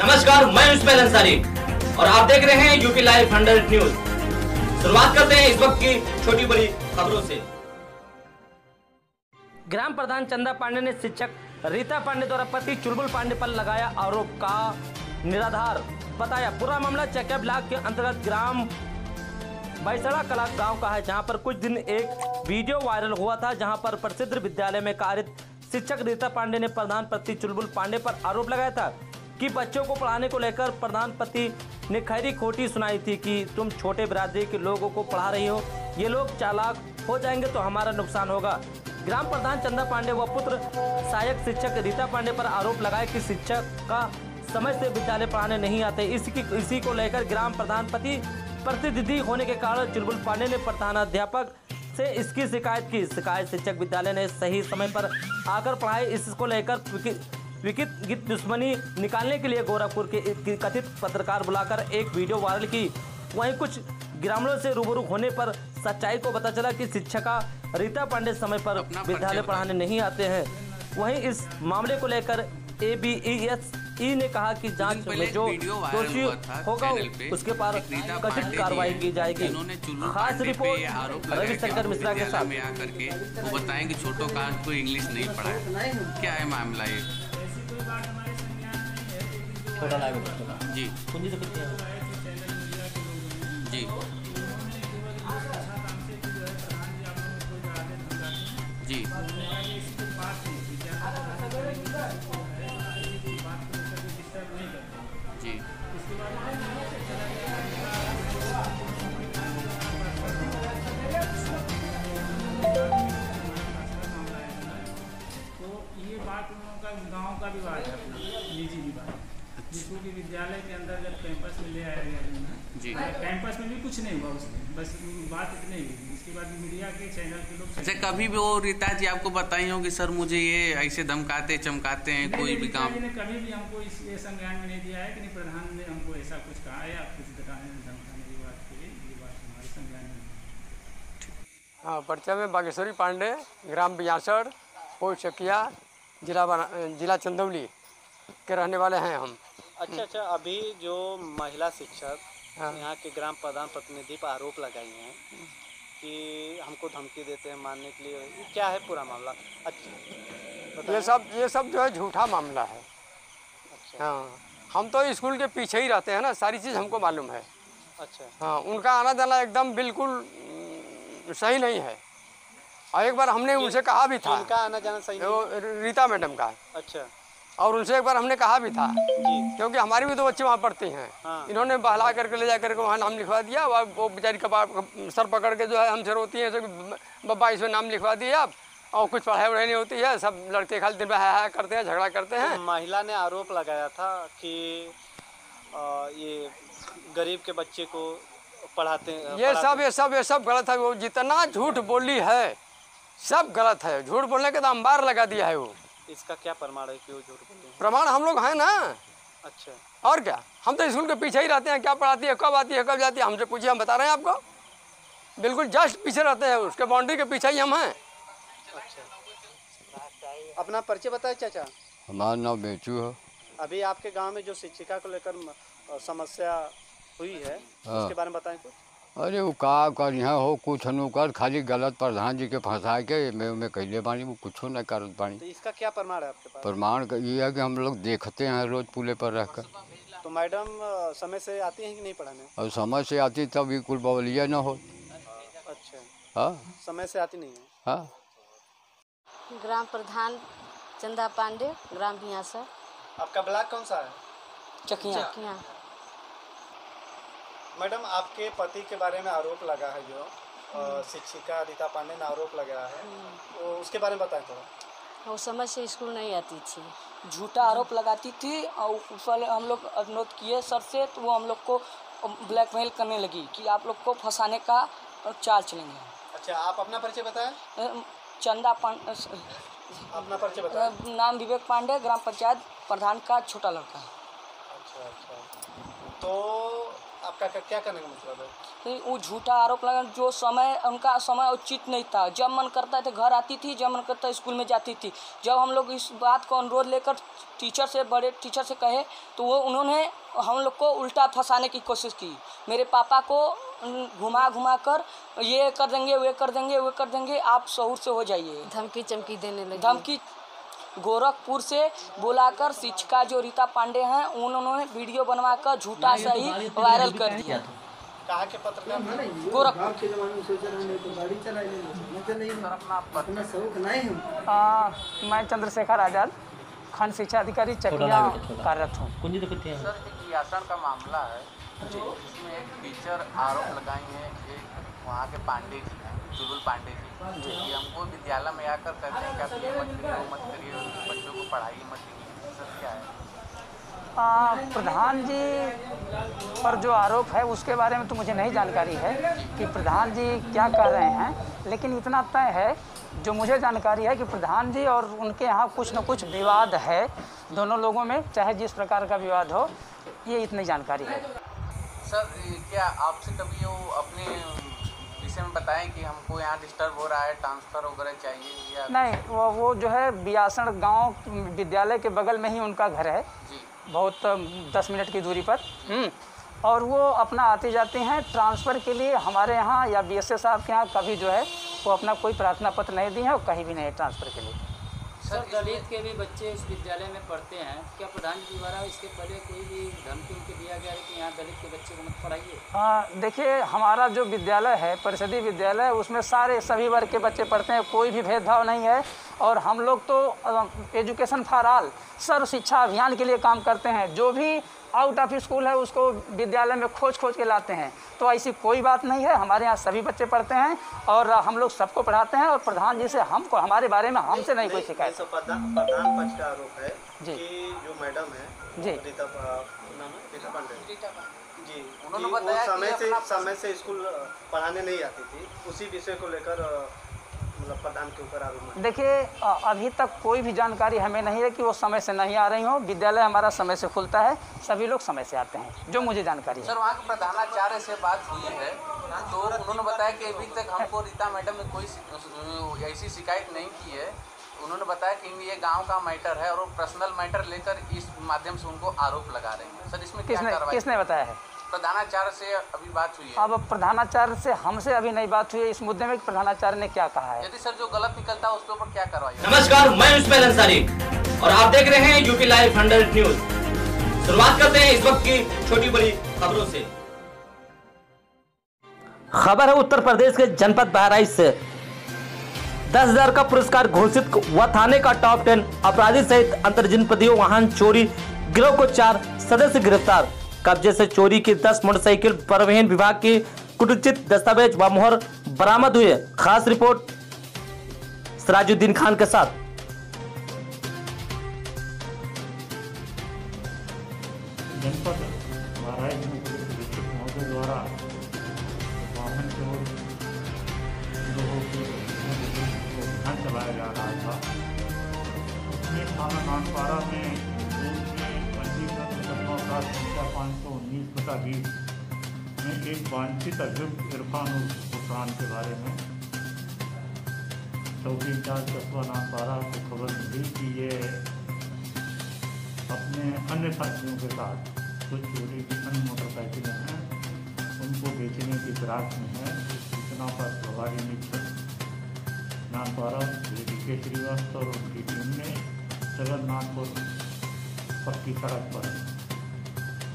नमस्कार, मैं उस्मान अंसारी और आप देख रहे हैं यूपी लाइव हंड्रेड न्यूज़। शुरुआत करते हैं इस वक्त की छोटी बड़ी खबरों से। ग्राम प्रधान चंदा पांडे ने शिक्षक रीता पांडे द्वारा पति चुलबुल पांडे पर लगाया आरोप का निराधार। बताया, पूरा मामला चेकिया ब्लॉक के अंतर्गत ग्राम बैसड़ा कला गाँव का है, जहाँ पर कुछ दिन एक वीडियो वायरल हुआ था, जहाँ पर प्रसिद्ध विद्यालय में कार्यरत शिक्षक रीता पांडे ने प्रधान पति चुलबुल पांडे पर आरोप लगाया था। कि बच्चों को पढ़ाने को लेकर प्रधानपति ने खैरी खोटी सुनाई थी कि तुम छोटे बिरादरी के लोगों को पढ़ा रही हो, ये लोग चालाक हो जाएँगे तो हमारा नुकसान होगा। ग्राम प्रधान चंदा पांडे व पुत्र सहायक शिक्षक रीता पांडे पर आरोप लगाए कि शिक्षक का समय से विद्यालय पढ़ाने नहीं आते। इसकी, इसी को लेकर ग्राम प्रधान पति प्रतिनिधि होने के कारण चुलबुल पांडे ने प्रधानाध्यापक से इसकी शिकायत की। शिकायत शिक्षक विद्यालय ने सही समय पर आकर पढ़ाई, इसको लेकर विकित गीत दुश्मनी निकालने के लिए गोरखपुर के कथित पत्रकार बुलाकर एक वीडियो वायरल की। वहीं कुछ ग्रामीणों से रूबरू होने पर सच्चाई को पता चला कि शिक्षिका रीता पांडे समय पर विद्यालय पढ़ाने नहीं आते हैं। वहीं इस मामले को लेकर ए बी एस ई ने कहा कि जाँच में जो दोषी होगा उसके पर कथित कार्रवाई की जाएगी। खास रिपोर्ट रविशंकर मिश्रा के साथ। में आकर के वो बताएँ कि छोटों का इंग्लिश नहीं पढ़ा क्या है मामला ये? छोटा लाइव जी। पूंजी तो कितनी है। जी। कुछ नहीं हुआ उसमें बस बात इतनी ही हुई। उसके बाद मीडिया के चैनल के लोग अच्छा कभी भी वो रीता जी आपको बताई हो कि सर मुझे ये ऐसे धमकाते चमकाते हैं कोई भी काम? ने कभी भी हमको इस ये संज्ञान में नहीं दिया है कि नहीं प्रधान ने हमको ऐसा कुछ कहा या कुछ दिखाने धमकाने की बात की ये बात हमारे संज्ञान में हाँ। पर्चा में बागेश्वरी पांडे ग्राम बियासड़ पोस्ट चकिया जिला जिला चंदौली के रहने वाले हैं हम। अच्छा अच्छा अभी जो महिला शिक्षक। यहाँ के ग्राम प्रधान प्रतिनिधि पर आरोप लगाई हैं कि हमको धमकी देते हैं मारने के लिए। क्या है पूरा मामला? अच्छा ये सब ये सब जो है झूठा मामला है। अच्छा। हाँ। हम तो स्कूल के पीछे ही रहते हैं ना सारी चीज़ हमको मालूम है। अच्छा। हाँ उनका आना जाना एकदम बिल्कुल सही नहीं है। और एक बार हमने उनसे कहा भी था। उनका आना जाना सही नहीं। रीता मैडम का। अच्छा। और उनसे एक बार हमने कहा भी था जी। क्योंकि हमारी भी तो बच्चे वहाँ पढ़ते हैं। हाँ। इन्होंने बहला करके ले जा करके वहाँ नाम लिखवा दिया और वो बेचारी कपार सर पकड़ के जो है हमसे रोती है बब्बा इसमें नाम लिखवा दिया अब और कुछ पढ़ाई वढ़ाई नहीं होती है सब लड़के खाली दिन में हाय हाय करते हैं झगड़ा करते हैं। तो महिला ने आरोप लगाया था कि आ, ये गरीब के बच्चे को पढ़ाते हैं ये पढ़ाते- सब ये सब ये सब गलत है वो जितना झूठ बोली है सब गलत है झूठ बोलने के तो अंबार लगा दिया है वो। इसका क्या प्रमाण है कि वो झूठ बोलते हैं? प्रमाण हम लोग हैं ना। अच्छा। और क्या? हम तो स्कूल के पीछे ही रहते हैं। क्या पढ़ाती है कब आती है कब जाती है? हमसे पूछिए हम बता रहे हैं आपको। बिल्कुल जस्ट पीछे रहते हैं। उसके बाउंड्री के पीछे ही हम हैं। अच्छा। अपना परिचय बताए चाचा। हमारा नाम बेचू है। अभी आपके गाँव में जो शिक्षिका को लेकर समस्या हुई है हाँ। उसके बारे में बताएँ कुछ। अरे वो का कर यहाँ हो कुछ न कर खाली गलत प्रधान जी के फंसा के मैं में कैले बानी वो कुछ न करत बानी तो इसका क्या प्रमाण है आपके पास? प्रमाण का ये है कि हम लोग देखते हैं रोज पुले पर रहकर। तो मैडम समय से आती हैं कि नहीं पढ़ाने? और समझ से आती तब भी कुल बवलिया न हो। अच्छा। हाँ? समय से आती नहीं है? हाँ? ग्राम प्रधान चंदा पांडे ग्राम भियासर आपका ब्लॉक कौन सा है? चकिया। चकिया। मैडम आपके पति के बारे में आरोप लगा है जो शिक्षिका रीता पांडे ने आरोप लगाया है। तो उसके बारे में बताएँ थोड़ा। वो समय से स्कूल नहीं आती थी। झूठा आरोप लगाती थी और उस वाले हम लोग अनुरोध किए सर से तो वो हम लोग को ब्लैकमेल करने लगी कि आप लोग को फंसाने का चाल चलेंगे अच्छा आप अपना परिचय बताएँ। चंदा पांडे अपना परिचय बताएँ। नाम विवेक पांडे ग्राम पंचायत प्रधान का छोटा लड़का। अच्छा अच्छा। तो आपका क्या- क्या करने का मतलब है? नहीं, वो झूठा आरोप लगा जो समय उनका समय उचित नहीं था। जब मन करता था घर आती थी जब मन करता स्कूल में जाती थी। जब हम लोग इस बात को अनुरोध लेकर टीचर से बड़े टीचर से कहे तो वो उन्होंने हम लोग को उल्टा फंसाने की कोशिश की। मेरे पापा को घुमा घुमा कर ये कर देंगे वे कर देंगे वे कर देंगे आप शहूर से हो जाइए। धमकी चमकी देने लगे। धमकी गोरखपुर से बुलाकर शिक्षिका जो रीता पांडे हैं उन्होंने वीडियो बनवा कर झूठा सही वायरल कर दिया कहाँ के पत्रकार? हैं? आ, मैं चंद्रशेखर आज़ाद खंड शिक्षा अधिकारी चकिया कार्यरत हूँ। सर एक यासन का मामला है जिसमें एक टीचर आरोप लगाई है एक वहाँ के पांडे जी हैं चुलबुल पांडे जी। कि हमको विद्यालय में आकर कहते हैं कि आप ये मत करिए वो मत करिए बच्चों को पढ़ाई मत दीजिए सर क्या है? आ, प्रधान जी पर जो आरोप है उसके बारे में तो मुझे नहीं जानकारी है कि प्रधान जी क्या कर रहे हैं। लेकिन इतना तय है जो मुझे जानकारी है कि प्रधान जी और उनके यहाँ कुछ न कुछ विवाद है दोनों लोगों में चाहे जिस प्रकार का विवाद हो ये इतनी जानकारी है। सर क्या आपसे कभी वो अपने विषय में बताएँ कि हमको यहाँ डिस्टर्ब हो रहा है ट्रांसफ़र वगैरह चाहिए या नहीं वो वो जो है बियासण गाँव विद्यालय के बगल में ही उनका घर है। जी। बहुत दस मिनट की दूरी पर। हम्म, और वो अपना आते जाते हैं ट्रांसफ़र के लिए हमारे यहाँ या बी साहब के यहाँ कभी जो है वो अपना कोई प्रार्थना पत्र नहीं दिए हैं और कहीं भी नहीं ट्रांसफ़र के लिए। सर दलित के भी बच्चे इस विद्यालय में पढ़ते हैं। क्या प्रधान जी द्वारा इसके पहले कोई भी धमकी उनके दिया गया है कि यहाँ दलित के बच्चे को मत पढ़ाइए? हाँ देखिए हमारा जो विद्यालय है परिषदीय विद्यालय है, उसमें सारे सभी वर्ग के बच्चे पढ़ते हैं कोई भी भेदभाव नहीं है। और हम लोग तो एजुकेशन फॉर ऑल सर्व शिक्षा अभियान के लिए काम करते हैं। जो भी आउट ऑफ़ स्कूल है उसको विद्यालय में खोज खोज के लाते हैं। तो ऐसी कोई बात नहीं है हमारे यहाँ सभी बच्चे पढ़ते हैं और हम लोग सबको पढ़ाते हैं और प्रधान जी से हमको हमारे बारे में हमसे नहीं कोई शिकायत। तो प्रधान प्रधान पक्ष का आरोप है जी। कि जो मैडम है जी। रीता है? जी उन्होंने बताया समय से समय से स्कूल पढ़ाने नहीं आती थी। उसी विषय को लेकर प्रधान के ऊपर आरोप है देखिए अभी तक कोई भी जानकारी हमें नहीं है कि वो समय से नहीं आ रही हो। विद्यालय हमारा समय से खुलता है सभी लोग समय से आते हैं जो मुझे जानकारी है। सर वहाँ के प्रधानाचार्य से बात हुई है तो उन्होंने बताया कि अभी तक हमको रीता मैडम ने कोई ऐसी शिकायत नहीं की है। उन्होंने बताया कि ये गाँव का मैटर है और वो पर्सनल मैटर लेकर इस माध्यम से उनको आरोप लगा रहे हैं। सर इसमें किसने किसने बताया है? प्रधानाचार्य से अभी बात हुई है? अब प्रधानाचार्य से हमसे अभी नहीं बात हुई है। इस मुद्दे में प्रधानाचार्य ने क्या कहा है? यदि सर जो गलत निकलता है उसके ऊपर क्या कार्रवाई होगी? नमस्कार मैं उस्मान अंसारी। और आप देख रहे हैं यूपी लाइव हंड्रेड न्यूज़। शुरुआत करते हैं इस वक्त की छोटी बड़ी खबरों से। खबर है उत्तर प्रदेश के जनपद बहराइच से। दस हज़ार का पुरस्कार घोषित हुआ थाने का टॉप टेन। अपराधी सहित अंतर जनपदीय वाहन चोरी गिरोह को चार सदस्य गिरफ़्तार। कब्जे से चोरी की दस मोटरसाइकिल, परिवहन विभाग की कुटुचित दस्तावेज़ व मोहर बरामद हुए खास रिपोर्ट सराजुद्दीन खान के साथ। में पंजीकृत पाँच सौ उन्नीस में एक वांछित अभियुक्त इरफान उर्फ़ गुफरान के बारे में चौकी इंचार्ज कस्बा नानपारा को खबर मिली कि ये अपने अन्य साथियों के साथ कुछ चोरी की अन्य मोटरसाइकिलें हैं, उनको बेचने की फिराक में है सूचना पर प्रभारी निरीक्षक नानपारा डी के श्रीवास्तव और उनकी टीम ने जगन्नाथपुर पक्की सड़क पर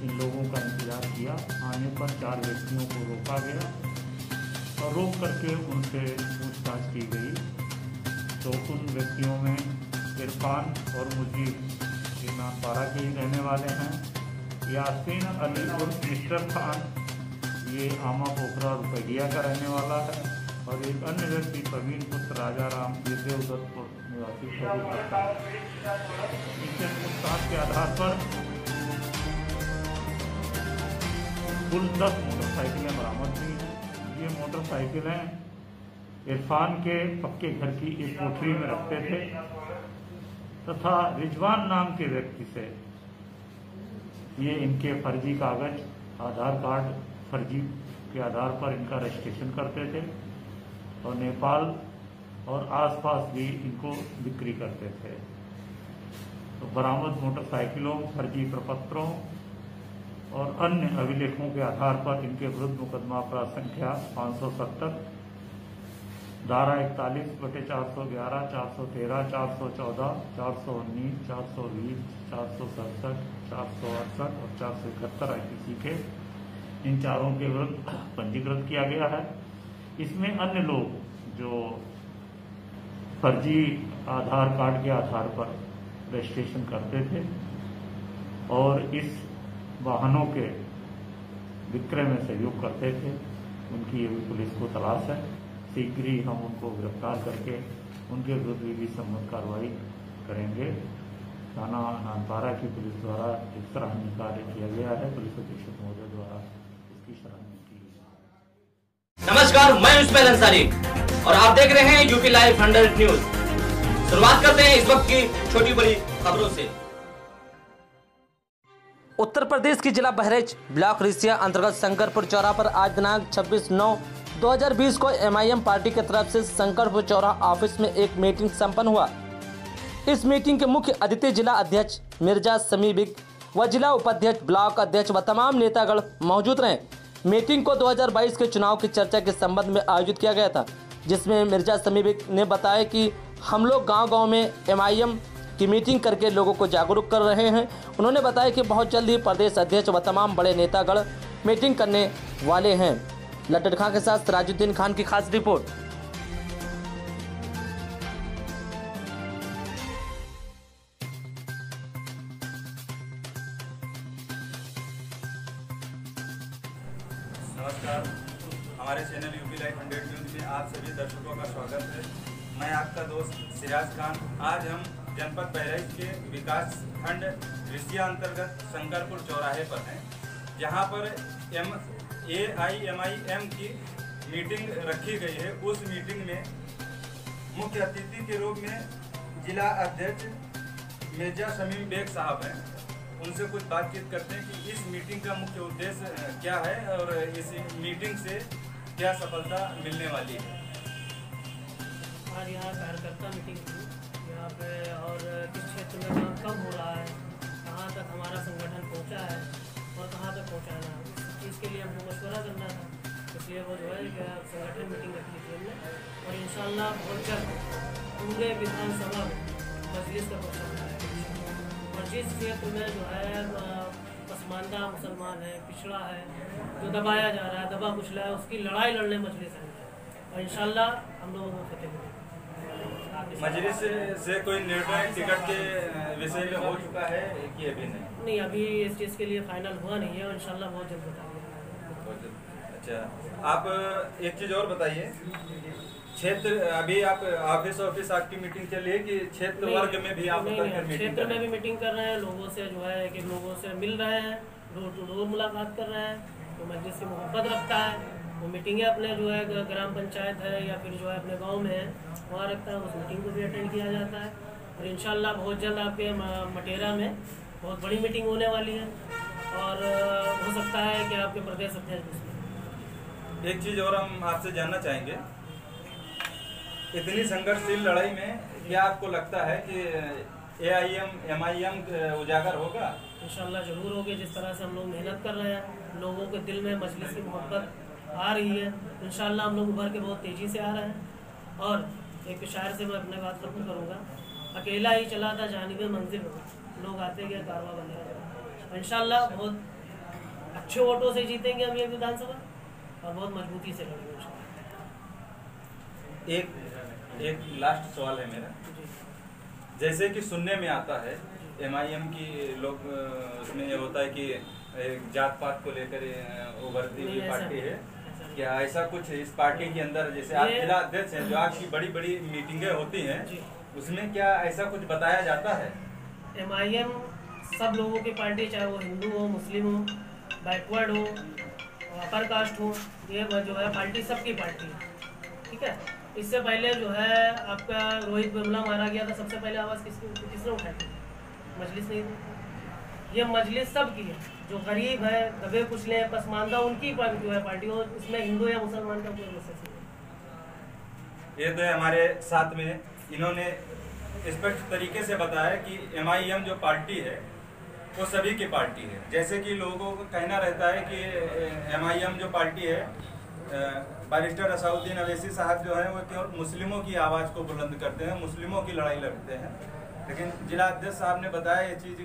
इन लोगों का इंतज़ार किया। आने पर चार व्यक्तियों को रोका गया और रोक करके उनसे पूछताछ की गई। तो उन व्यक्तियों में इरफान और मुजीब, ये नामपारा के ही रहने वाले हैं। यासीन अली उर्फ़ मिस्टर खान, ये आमा पोखरा रुपैया का रहने वाला है और एक अन्य व्यक्ति प्रवीण पुत्र राजा राम ये देवदत्तपुर निवासी इनसे पूछताछ के आधार पर कुल दस मोटरसाइकिलें बरामद हुई हैं। ये मोटरसाइकिलें इरफान के पक्के घर की एक कोठरी में रखते थे। तथा रिजवान नाम के व्यक्ति से ये इनके फर्जी कागज़, आधार कार्ड, फर्जी के आधार पर इनका रजिस्ट्रेशन करते थे और नेपाल और आसपास भी इनको बिक्री करते थे। तो बरामद मोटरसाइकिलों, फर्जी प्रपत्रों और अन्य अभिलेखों के आधार पर इनके विरुद्ध मुकदमा अपराध संख्या 570 धारा इकतालीस बटे चार सौ ग्यारह, चार सौ तेरह, चार सौ चौदह, चार सौ उन्नीस, चार सौ बीस, चार सौ सड़सठ, चार सौ अड़सठ और चार सौ इकहत्तर आई के इन चारों के विरुद्ध पंजीकृत किया गया है। इसमें अन्य लोग जो फर्जी आधार कार्ड के आधार पर रजिस्ट्रेशन करते थे और इस वाहनों के विक्रय में सहयोग करते थे। उनकी अभी पुलिस को तलाश है। शीघ्र ही हम उनको गिरफ़्तार करके उनके विरुद्ध भी सम्मत कार्रवाई करेंगे। थाना नानपारा की पुलिस द्वारा एक सराहनीय कार्य किया गया है। पुलिस अधीक्षक महोदय द्वारा इसकी सराहनीय की गई नमस्कार, मैं उस्मैन अंसारी और आप देख रहे हैं यूपी लाइव हंड्रेड न्यूज़। शुरुआत करते हैं इस वक्त की छोटी बड़ी खबरों से। उत्तर प्रदेश की जिला बहरेच, ब्लॉक रिसिया अंतर्गत शंकरपुर चौरा पर आज दिनांक 26 नौ 2020 को एमआईएम पार्टी की तरफ़ से शंकरपुर चौरा ऑफ़िस में एक मीटिंग संपन्न हुआ। इस मीटिंग के मुख्य अतिथि जिला अध्यक्ष मिर्ज़ा समी बिग व जिला उपाध्यक्ष ब्लॉक अध्यक्ष व तमाम नेतागण मौजूद रहे। मीटिंग को 2022 के चुनाव की चर्चा के संबंध में आयोजित किया गया था, जिसमें मिर्ज़ा समी बिग ने बताया कि हम लोग गांव-गांव में एमआईएम की मीटिंग करके लोगों को जागरूक कर रहे हैं। उन्होंने बताया कि बहुत जल्द ही प्रदेश अध्यक्ष व तमाम बड़े नेतागण मीटिंग करने वाले हैं। लटर खां के साथ सराजुद्दीन खान की खास रिपोर्ट। के विकास खंड रिसिया अंतर्गत शंकरपुर चौराहे पर हैं। जहाँ पर M, A, I, M I, M की मीटिंग रखी गई है। उस मीटिंग में मुख्य अतिथि के रूप में जिला अध्यक्ष मिर्ज़ा शमीम बेग साहब हैं। उनसे कुछ बातचीत करते हैं कि इस मीटिंग का मुख्य उद्देश्य क्या है और इस मीटिंग से क्या सफलता मिलने वाली है। आज यहाँ कार्यकर्ता मीटिंग थी यहाँ पे और किस क्षेत्र में काम कब हो रहा है कहाँ तक हमारा संगठन पहुँचा है और कहाँ तक पहुँचाना है इस चीज़ के लिए हमको मशवरा करना था। इसलिए वो जो है संगठन मीटिंग रखी थी हमने और इंशाल्लाह बहुत जल्द पूरे विधानसभा में मजलिस का है। और जिस क्षेत्र में जो है पसमानदा मुसलमान है, पिछड़ा है, जो दबाया जा रहा है दबा कुचला है, उसकी लड़ाई लड़ने मजलिस है। और इंशाल्लाह हम लोगों को फतेह मजलिस से, कोई निर्णय टिकट के विषय में हो चुका है कि अभी नहीं? नहीं अभी इस चीज़ के लिए फाइनल हुआ नहीं है और इंशाल्लाह बहुत जल्द बताएँगे बहुत जल्द। अच्छा आप एक चीज़ और बताइए। क्षेत्र अभी आप ऑफ़िस ऑफ़िस आपकी मीटिंग चल रही है कि क्षेत्र वर्ग में भी आप क्षेत्र में भी मीटिंग कर रहे हैं लोगों से जो है कि लोगों से मिल रहे हैं डोर टू डोर मुलाकात कर रहे हैं तो मस्जिद से मोहब्बत रखता है। वो मीटिंगें अपने जो है ग्राम पंचायत है या फिर जो है अपने गाँव में है वहाँ रखता है उस मीटिंग को भी अटेंड किया जाता है। और इंशाल्लाह बहुत जल्द आपके मटेरा में बहुत बड़ी मीटिंग होने वाली है। और हो सकता है कि आपके प्रदेश अध्यक्ष एक चीज़ और हम आपसे जानना चाहेंगे। इतनी संघर्षशील लड़ाई में क्या आपको लगता है कि A I M M I M उजागर होगा? इंशाल्लाह ज़रूर होगी। जिस तरह से हम लोग मेहनत कर रहे हैं लोगों के दिल में मजलिस की मोहब्बत आ रही है। इंशाल्लाह हम लोग उभर के बहुत तेज़ी से आ रहे हैं। और एक शायर से मैं अपने बात खत्म करूँगा। अकेला ही चला था जानिब मंजिल लोग आते गए कारवा बने रहे इंशाल्लाह बहुत अच्छे वोटों से जीतेंगे हम ये विधानसभा। और बहुत मजबूती से लड़ेंगे एक एक लास्ट सवाल है मेरा। जैसे कि सुनने में आता है एम आई एम की लोग उसमें ये होता है कि जात पात को लेकर उभरती हुई पार्टी है। क्या ऐसा कुछ इस पार्टी के अंदर जैसे आप जिला अध्यक्ष हैं जो आपकी बड़ी बड़ी मीटिंगें होती हैं उसमें क्या ऐसा कुछ बताया जाता है? एम आई एम सब लोगों की पार्टी चाहे वो हिंदू हो मुस्लिम हो बैकवर्ड हो अपर कास्ट हो ये जो है पार्टी सबकी पार्टी है। ठीक है? इससे पहले जो है आपका रोहित बिमला मारा गया था सबसे पहले आवाज़ किसकी किसने उठाई? थी मजलिस नहीं थी। ये मजलिस सबकी है। जो गरीब है दबे कुचले हैं पसमानदा उनकी जो है पार्टी? और इसमें हिंदू या मुसलमान का कोई मैसेज नहीं ये तो हमारे साथ में। इन्होंने स्पष्ट तरीके से बताया कि एम जो पार्टी है, वो सभी की पार्टी है। जैसे कि लोगों को कहना रहता है कि एम आई एम जो पार्टी है बैरिस्टर असाउद्दीन अवैसी साहब जो हैं, वो केवल मुस्लिमों की आवाज़ को बुलंद करते हैं, मुस्लिमों की लड़ाई लड़ते हैं। लेकिन जिला अध्यक्ष साहब ने बताया ये चीज़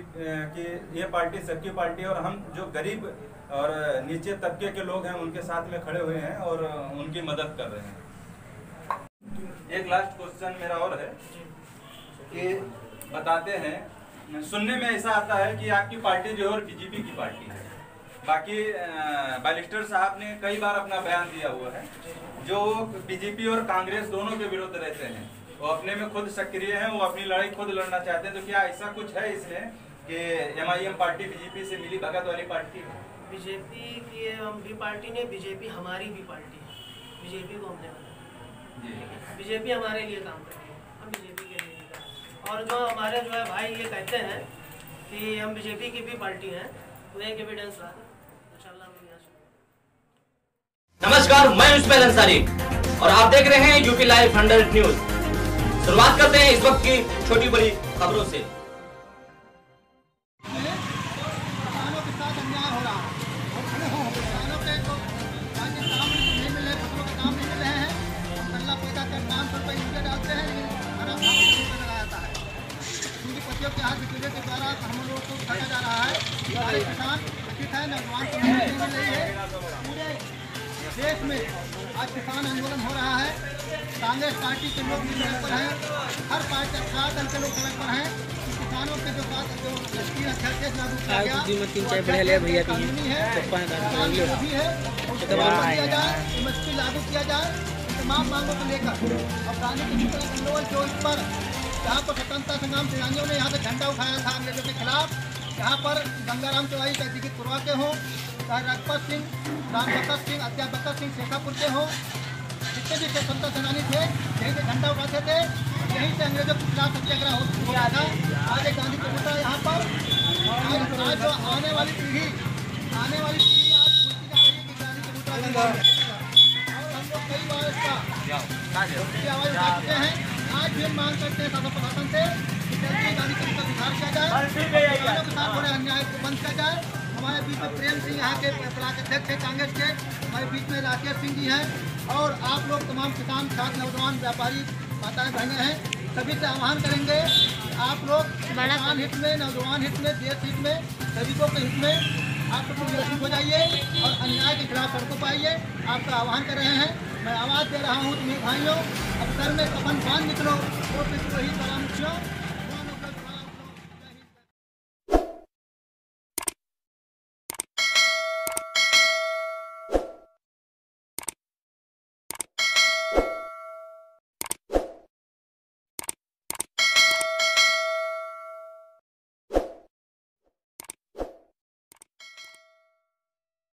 कि ये पार्टी सबकी पार्टी है और हम जो गरीब और नीचे तबके के लोग हैं, उनके साथ में खड़े हुए हैं और उनकी मदद कर रहे हैं। एक लास्ट क्वेश्चन मेरा और है, कि बताते हैं, सुनने में ऐसा आता है कि आपकी पार्टी जो है और बीजेपी की पार्टी है। बाकी बैरिस्टर साहब ने कई बार अपना बयान दिया हुआ है, जो बीजेपी और कांग्रेस दोनों के विरुद्ध रहते हैं। वो अपने में खुद सक्रिय हैं वो अपनी लड़ाई खुद लड़ना चाहते हैं। तो क्या ऐसा कुछ है इसमें कि एमआईएम पार्टी बीजेपी से मिली भगत वाली पार्टी है बीजेपी की हम भी पार्टी ने बीजेपी हमारी भी पार्टी है। बीजेपी को हमने बनाया। बीजेपी हमारे लिए काम कर रही है। हम बीजेपी के लिए। और जो हमारे जो है भाई ये कहते हैं कि हम बीजेपी की भी पार्टी हैं वो एक एविडेंस ला नमस्कार मैं उस्मान अंसारी। और आप देख रहे हैं यूपी लाइव हंड्रेड न्यूज़ शुरुआत करते हैं इस वक्त की छोटी बड़ी खबरों से। द्वारा हम लोगों को जा रहा है। किसान है, नौजवान को नहीं मिल रही है। देश में आज किसान आंदोलन हो रहा है। कांग्रेस पार्टी के लोग भी सड़क पर हैं। हर पार्टी अठारह दल के लोग सड़क पर हैं। कि किसानों के जो साथ जो राष्ट्रीय अध्यादेश लागू किया गया कानूनी है किसान विरोधी है उसको लागू किया जाए एमएसपी लागू किया जाए तमाम मांगों को लेकर। और गांधी के आंदोलन जो इस पर जहाँ पर स्वतंत्रता संग्राम सेनानियों ने यहाँ से झंडा उठाया था अंग्रेज़ों के खिलाफ यहाँ पर गंगाराम तिवारी सर्टिफिकेट करवा के हों चाहे रघुपत सिंह रामबकर सिंह अत्याबकर सिंह, शेखापुर के हों। जितने भी स्वतंत्रता सेनानी थे, यहीं से झंडा उठाते थे, यहीं से अंग्रेज़ों के खिलाफ सत्याग्रह हो गया था। आज एक गांधी कबूतर यहाँ पर। आज जो आने वाली पीढ़ी, आने वाली पीढ़ी आज भूलती रही कि गांधी और हम लोग कई बार इसका आवाज़ उठा चुके हैं। आज भी मांग करते हैं शासन प्रशासन से गांधी सुधार किया जाए। अन्याय बंद किया जाए। हमारे बीच में प्रेम सिंह यहाँ के अध्यक्ष हैं कांग्रेस के। हमारे बीच में राकेश सिंह जी हैं और आप लोग तमाम किसान छात्र नौजवान व्यापारी माताएँ बहनें हैं सभी से आह्वान करेंगे आप लोग किसान हित में नौजवान हित में देश हित में गरीबों के हित में आप लोग हो जाइए और अन्याय के खिलाफ सड़कों पर आइए आपका आह्वान कर रहे हैं। मैं आवाज़ दे रहा हूँ तुम्हें भाइयों अब सर में कफन बाँध निकलो तो फिर वही परामर्शियों